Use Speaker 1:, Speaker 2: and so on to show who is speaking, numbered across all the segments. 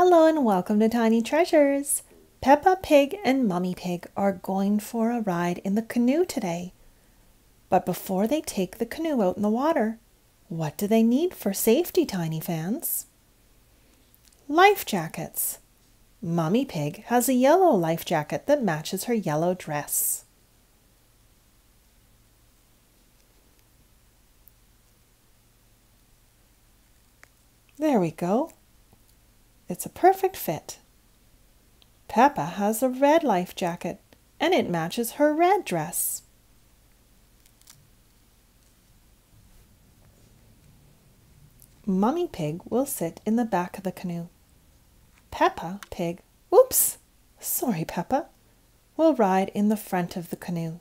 Speaker 1: Hello and welcome to Tiny Treasures. Peppa Pig and Mummy Pig are going for a ride in the canoe today. But before they take the canoe out in the water, what do they need for safety, Tiny fans? Life jackets. Mummy Pig has a yellow life jacket that matches her yellow dress. There we go. It's a perfect fit. Peppa has a red life jacket and it matches her red dress. Mummy Pig will sit in the back of the canoe. Peppa Pig, whoops, sorry Peppa, will ride in the front of the canoe.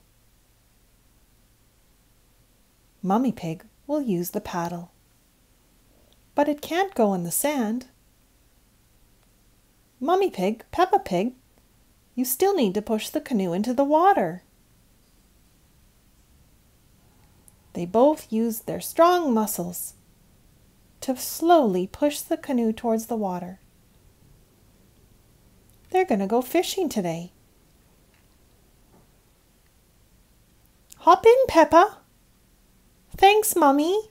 Speaker 1: Mummy Pig will use the paddle. But it can't go in the sand. Mummy Pig, Peppa Pig, you still need to push the canoe into the water. They both used their strong muscles to slowly push the canoe towards the water. They're going to go fishing today. Hop in, Peppa. Thanks, Mummy.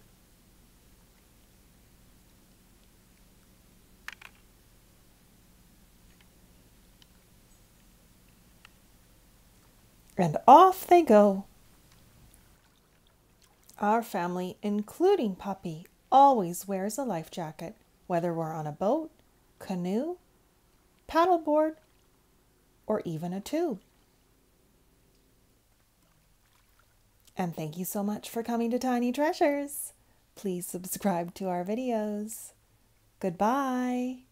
Speaker 1: And off they go. Our family, including Puppy, always wears a life jacket, whether we're on a boat, canoe, paddleboard, or even a tube. And thank you so much for coming to Tiny Treasures. Please subscribe to our videos. Goodbye.